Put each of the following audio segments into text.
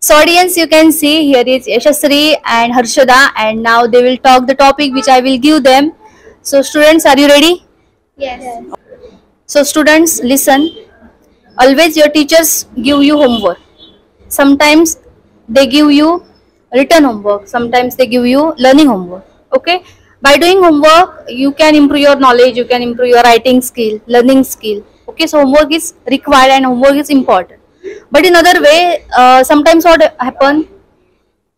So audience, you can see here is Yashashree and Harshada and now they will talk the topic which I will give them. So students, are you ready? Yes. So students, listen. Always your teachers give you homework. Sometimes they give you written homework. Sometimes they give you learning homework. Okay. By doing homework, you can improve your knowledge. You can improve your writing skill, learning skill. Okay. So homework is required and homework is important. But in other way, uh, sometimes what happen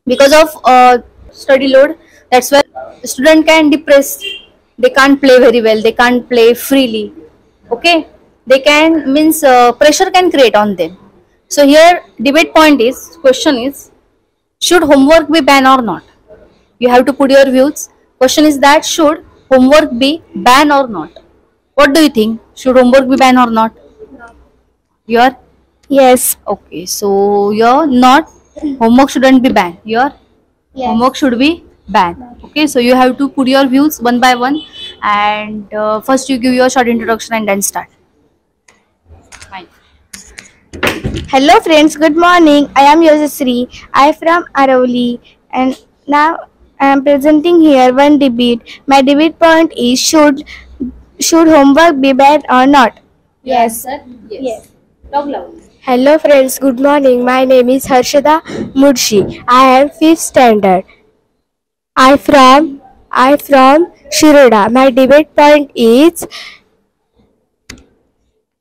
because of uh, study load, that's where student can depress. They can't play very well. They can't play freely. Okay? They can means uh, pressure can create on them. So here debate point is question is should homework be banned or not? You have to put your views. Question is that should homework be banned or not? What do you think? Should homework be banned or not? Your Yes. okay so your not homework shouldn't be banned your homework should be banned okay so you have to put your views one by one and uh, first you give your short introduction and then start fine Hello friends, good morning. I am Yashashree. I am from Aravali and now I am presenting here one debate. My debate point is should should homework be banned or not? yes sir yes, talk loudly Hello friends, good morning. My name is Harshada Mudshi. I am 5th standard. I from I from Shiroda. My debate point is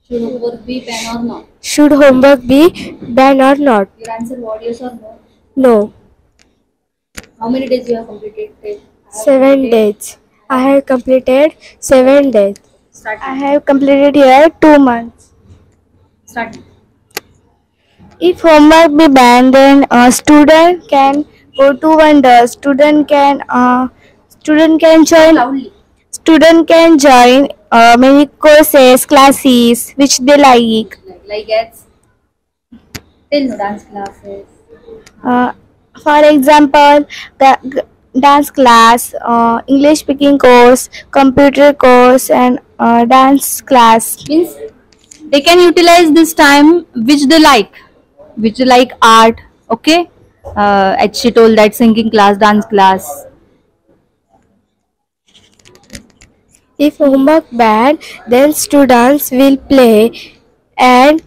should homework be banned or not should homework be banned or not? your answer what yes or no No. how many days you have completed Till- Seven days. I have completed seven days. start I have completed here two months. start If homework be banned, then a student can go to wonder. Student can uh, student can join loudly student can join uh, many courses, classes which they like. like, as tell dance classes Uh, for example, dance class, uh, English speaking course, computer course, and uh, dance class. means they can utilize this time which they like which like art okay uh, as she told that singing class dance class If homework bad then students will play, and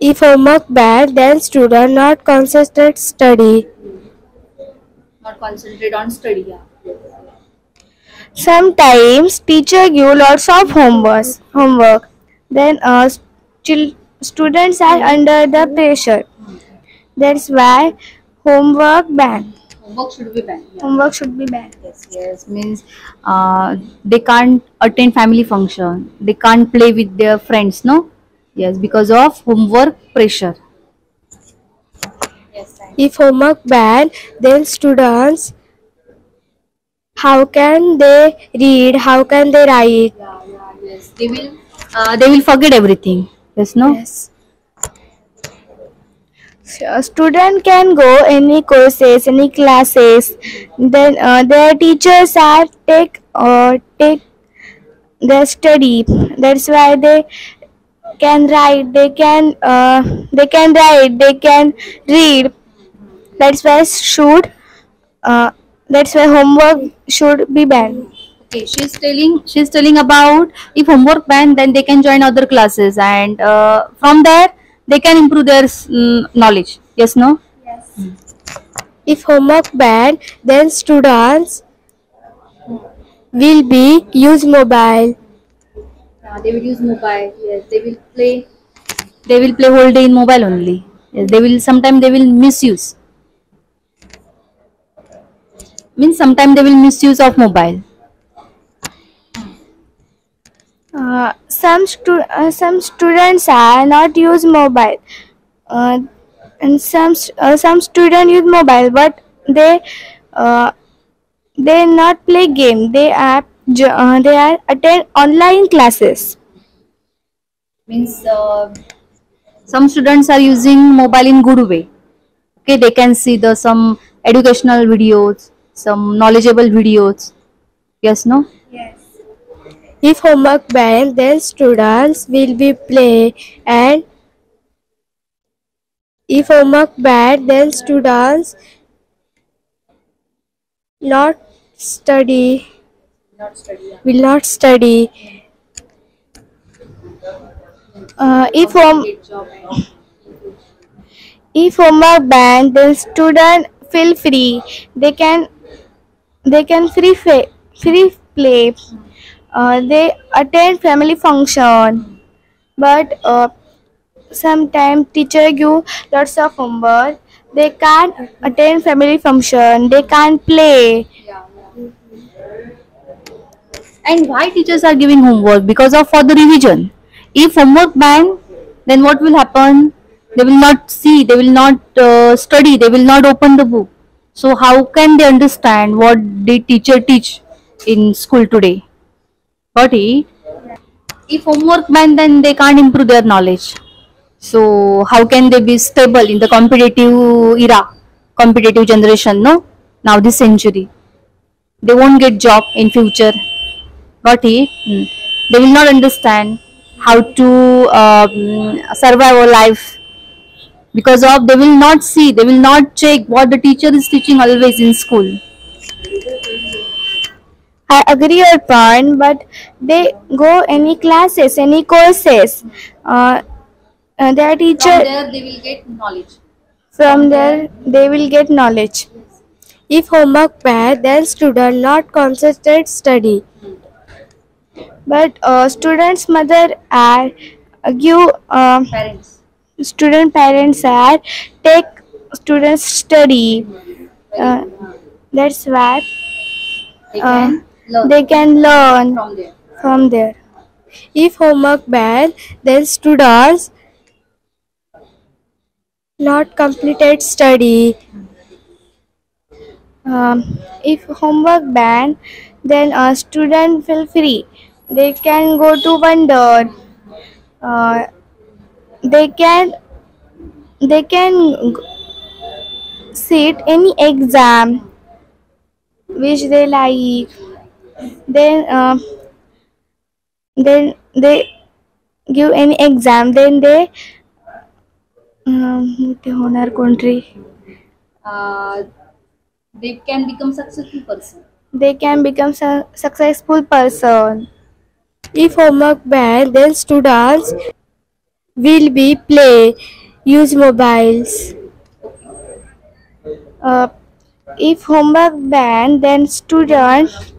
if homework bad then student not concentrate study. not concentrate on study yeah. Sometimes teacher give lots of homework. Homework. Then uh, chil- students are under the pressure. That's why homework banned. homework should be banned yeah. Homework should be banned. yes yes means uh, they can't attend family function they can't play with their friends no yes because of homework pressure yes If homework banned, then students how can they read? How can they write? yeah, yeah, yes they will uh, they will forget everything yes no Yes. A student can go any courses, any classes. Then uh, their teachers are take uh, take their study. That's why they can write. They can uh, they can write. They can read. That's why should uh, that's why homework should be banned. Okay, she's telling she's telling about if homework banned, then they can join other classes, and uh, from there they can improve their mm, knowledge. Yes, no. Yes. If homework banned, then students will be use mobile. Yeah, they will use mobile. Yes, they will play. They will play whole day in mobile only. Yes, they will. Sometimes they will misuse. Means sometimes they will misuse of mobile. Uh, some stu- uh, some students are not use mobile, uh, and some uh, some students use mobile, but they uh, they not play game. They are uh, they are attend online classes. Means uh, some students are using mobile in good way. Okay, they can see the some educational videos, some knowledgeable videos. Yes, no. If homework banned, then students will be play and If homework bad, then students not study will not study. Uh, if home if homework bad, then student feel free. They can they can free free play. Uh, they attend family function, but uh, sometimes teacher give lots of homework. They can't attend family function. They can't play. And why teachers are giving homework? Because of for the revision. If homework ban, then what will happen? They will not see, they will not uh, study, they will not open the book. So how can they understand what the teacher teach in school today? Got? If homework ban, then they can't improve their knowledge. So how can they be stable in the competitive era, competitive generation? No, now this century, they won't get job in future got it Hmm. they will not understand how to um, survive a life because of they will not see they will not check what the teacher is teaching always in school I agree your point, but they go any classes, any courses. Uh, uh, their teacher there they will get knowledge from there they will get knowledge. If homework bad, then student not concentrate study. But uh, students' mother are uh, give um, parents student parents are take students study. Uh, that's why Uh, learn they can learn from there from there. If homework bad, then students not completed study. Um, if homework bad, then a student feel free. They can go to wander. Uh, they can they can sit any exam which they like then uh, then they give any exam then they um, to another country. Uh, they can become successful person. They can become su successful person. If homework banned then students will be play use mobiles. Uh, if homework banned then students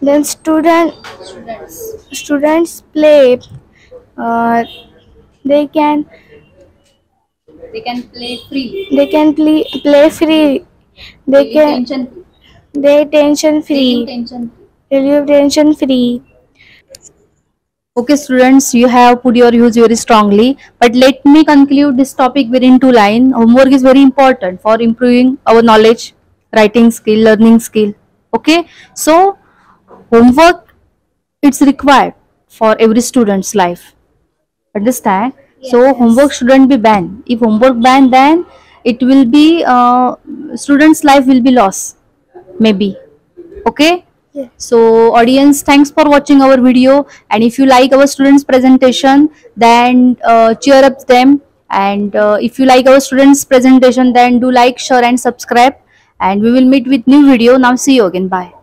then student students students play uh, they can they can play free they can play play free they Relieve can tension they tension Relieve free tension free relieve tension free Okay, students, you have put your views very strongly. But let me conclude this topic within two lines. Homework is very important for improving our knowledge, writing skill, learning skill. Okay, so homework it's required for every student's life. Understand? so homework shouldn't be banned. If homework banned, then it will be uh, student's life will be lost. Maybe. Okay. Yeah. So audience, thanks for watching our video. And if you like our students' presentation, then uh, cheer up them. And uh, if you like our students' presentation, then do like, share, and subscribe. And we will meet with new video. Now see you again. Bye.